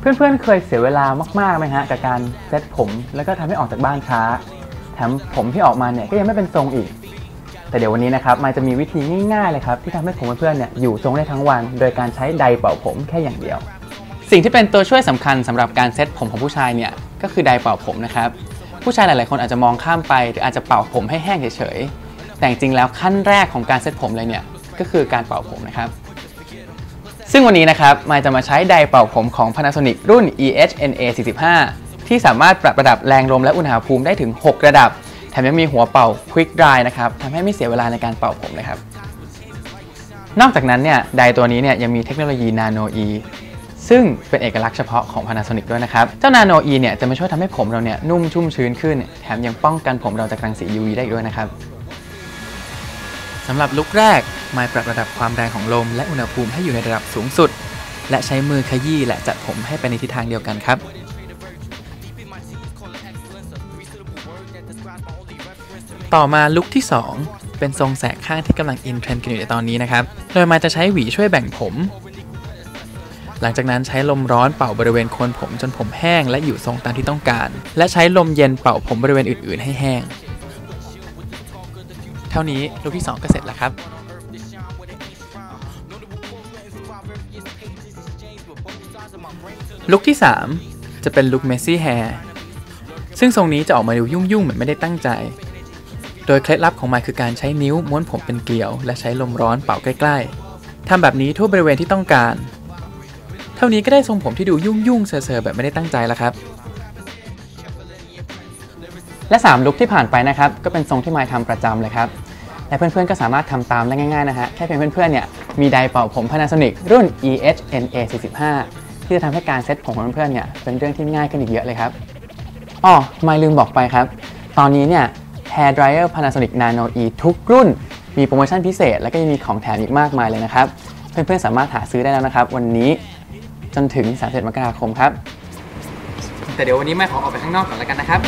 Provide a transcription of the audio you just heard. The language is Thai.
เพื่อนๆ เคยเสียเวลามากๆไหมฮะกับการเซ็ตผม แล้วก็ทำให้ออกจากบ้านช้า แถมผมที่ออกมาเนี่ยก็ยังไม่เป็นทรงอีก แต่เดี๋ยววันนี้นะครับสมายล์จะมีวิธีง่ายๆเลยครับที่ทำให้ผมเพื่อนๆเนี่ยอยู่ทรงได้ทั้งวัน โดยการใช้ไดร์เป่าผมแค่อย่างเดียว สิ่งที่เป็นตัวช่วยสำคัญสำหรับการเซ็ตผมของผู้ชายเนี่ยก็คือไดร์เป่าผมนะครับผู้ชายหลายๆ คนอาจจะมองข้ามไปหรืออาจจะเป่าผมให้แห้งเฉยๆแต่จริงๆแล้วขั้นแรกของการเซ็ตผมเลยเนี่ยก็คือการเป่าผมนะครับ ซึ่งวันนี้นะครับมายจะมาใช้ไดร์เป่าผมของ Panasonic รุ่น EHNA 45 ที่สามารถปรับระดับแรงลมและอุณหภูมิได้ถึง 6 ระดับ แถมยังมีหัวเป่า Quick Dry นะครับทำให้ไม่เสียเวลาในการเป่าผมเลยครับ นอกจากนั้นเนี่ยไดร์ตัวนี้เนี่ยยังมีเทคโนโลยี Nano E ซึ่งเป็นเอกลักษณ์เฉพาะของ Panasonic ด้วยนะครับ เจ้า Nano E เนี่ยจะมาช่วยทำให้ผมเราเนี่ยนุ่มชุ่มชื้นขึ้น แถมยังป้องกันผมเราจากรังสี UV ได้อีกด้วยนะครับสำหรับลุกแรก มายปรับระดับความแรงของลม และอุณหภูมิให้อยู่ในระดับสูงสุด และใช้มือขยี้และจัดผมให้ไปในทิศทางเดียวกันครับ ต่อมาลุกที่ 2 เป็นทรงแสกข้างที่กำลังอินเทรนด์กันอยู่ในตอนนี้นะครับ โดยมาจะใช้หวีช่วยแบ่งผม หลังจากนั้นใช้ลมร้อนเป่าบริเวณโคนผมจนผมแห้งและอยู่ทรงตามที่ต้องการ และใช้ลมเย็นเป่าผมบริเวณอื่น ๆ ให้แห้ง เท่านี้ลุคที่ 2 ก็เสร็จแล้วครับ ลุคที่ 3 จะเป็นลุค messy hair ซึ่งทรงนี้จะออกมาดูยุ่งๆ เหมือนไม่ได้ตั้งใจ โดยเคล็ดลับของมันคือการใช้นิ้วม้วนผมเป็นเกลียว และใช้ลมร้อนเป่าใกล้ ๆทำแบบนี้ทั่วบริเวณที่ต้องการ เท่านี้ก็ได้ทรงผมที่ดูยุ่งๆเซอร์ๆแบบไม่ได้ตั้งใจแล้วครับ และ 3 ลุคที่ผ่านไปนะครับ ก็เป็นทรงที่มายทำประจำเลยครับและเพื่อนๆ ก็สามารถทำตามได้ง่ายๆ นะฮะ แค่เพียงเพื่อนๆ เนี่ย มีไดร์เป่าผม Panasonic รุ่น EHNA 45 ที่จะทำให้การเซ็ตผมของเพื่อนๆเนี่ยเป็นเรื่องที่ง่ายขึ้นอีกเยอะเลยครับอ๋อไม่ลืมบอกไปครับ ตอนนี้เนี่ย Hair Dryer Panasonic Nano E ทุกรุ่น มีโปรโมชั่นพิเศษ และก็ยังมีของแถมอีกมากมายเลยนะครับ เพื่อนๆสามารถหาซื้อได้แล้วนะครับ วันนี้จนถึง 31 มกราคมครับ แต่เดี๋ยววันนี้ไม่ขอออกไปข้างนอกก่อนแล้วกันนะครับ